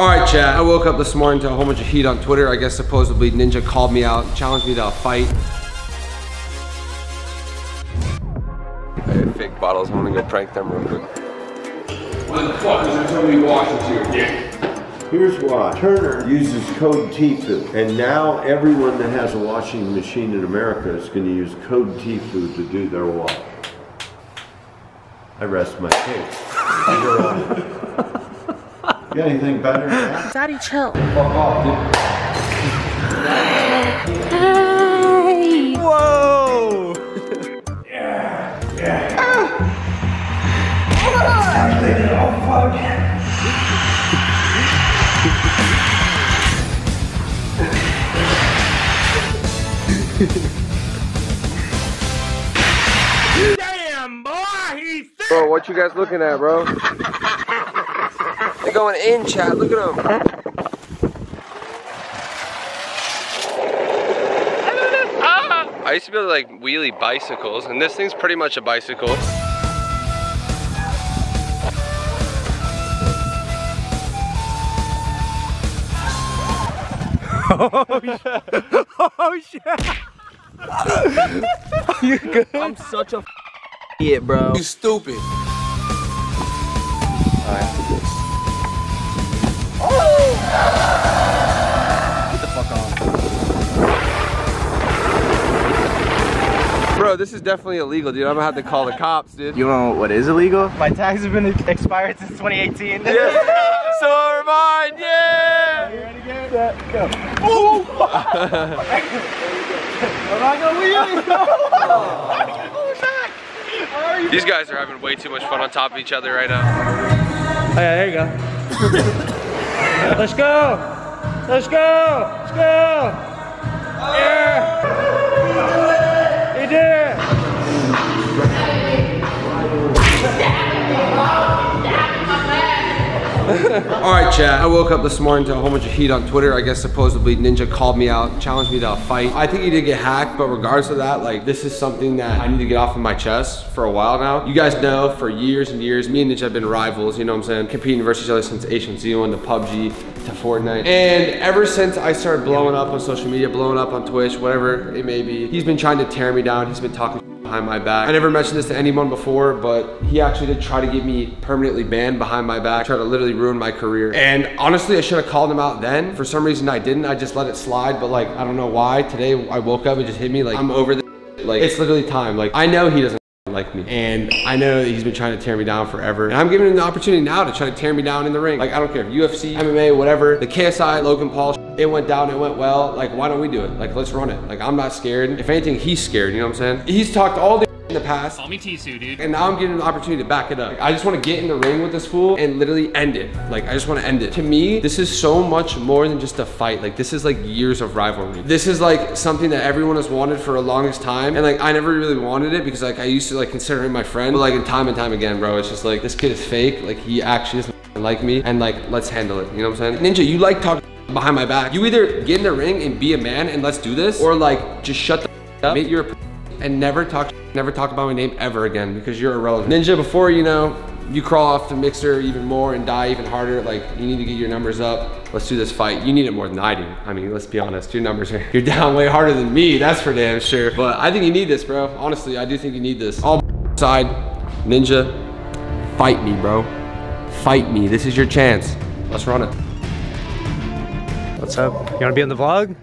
All right, chat. I woke up this morning to a whole bunch of heat on Twitter. I guess supposedly Ninja called me out, challenged me to a fight. I have fake bottles. I'm gonna go prank them real quick. Why the fuck is there so many washers here, dick? Here's why. Turner uses code TFUE, and now everyone that has a washing machine in America is going to use code TFUE to do their wash. I rest my case. You're on. You got anything better than that? Daddy, chill. Fuck off, dude. Hey. Whoa! Bro, what you guys looking at, bro? They're going in, chat. Look at them. I used to be able to like wheelie bicycles, and this thing's pretty much a bicycle. Oh shit! oh shit! you good? I'm such a idiot, bro. You stupid. Get Bro, this is definitely illegal, dude. I'm gonna have to call the cops, dude. You know what is illegal? My tags have been expired since 2018. Yeah. so are mine, yeah! You ready, Garrett? Set, go. Ooh! I'm not gonna wheel you. These guys are having way too much fun on top of each other right now. Oh yeah, there you go. Let's go! Let's go! Let's go! Yeah! All right, chat. I woke up this morning to a whole bunch of heat on Twitter. I guess supposedly Ninja called me out, challenged me to a fight. I think he did get hacked, but regardless of that, like this is something that I need to get off of my chest for a while now. You guys know for years and years, me and Ninja have been rivals, you know what I'm saying? Competing versus each other since H1Z1 to PUBG to Fortnite. And ever since I started blowing up on social media, blowing up on Twitch, whatever it may be, he's been trying to tear me down. He's been talking behind my back. I never mentioned this to anyone before, but he actually did try to get me permanently banned behind my back, try to literally ruin my career. And honestly, I should have called him out then. For some reason, I didn't. I just let it slide, but like, I don't know why. Today, I woke up, it just hit me like, I'm over this. Like, it's literally time. Like, I know he doesn't like me. And I know that he's been trying to tear me down forever. And I'm giving him the opportunity now to try to tear me down in the ring. Like, I don't care if UFC, MMA, whatever. The KSI, Logan Paul, it went down, it went well. Like, why don't we do it? Like, let's run it. Like, I'm not scared. If anything, he's scared, you know what I'm saying? He's talked all the in the past. Call me Tisu, dude. And now I'm getting an opportunity to back it up. Like, I just want to get in the ring with this fool and literally end it. Like, I just want to end it. To me, this is so much more than just a fight. Like, this is like years of rivalry. This is like something that everyone has wanted for the longest time. And like, I never really wanted it because like, I used to like consider him my friend. But like, in time and time again, bro, it's just like, this kid is fake. Like, he actually doesn't like me. And like, let's handle it. You know what I'm saying? Ninja, you like talking behind my back. You either get in the ring and be a man and let's do this, or like, just shut the up, make your and never talk never talk about my name ever again because you're irrelevant. Ninja, before you know, you crawl off the mixer even more and die even harder, like you need to get your numbers up. Let's do this fight. You need it more than I do. I mean, let's be honest, your numbers are, you're down way harder than me, that's for damn sure. But I think you need this, bro. Honestly, I do think you need this. All side, Ninja, fight me, bro. Fight me, this is your chance. Let's run it. What's up? You wanna be in the vlog?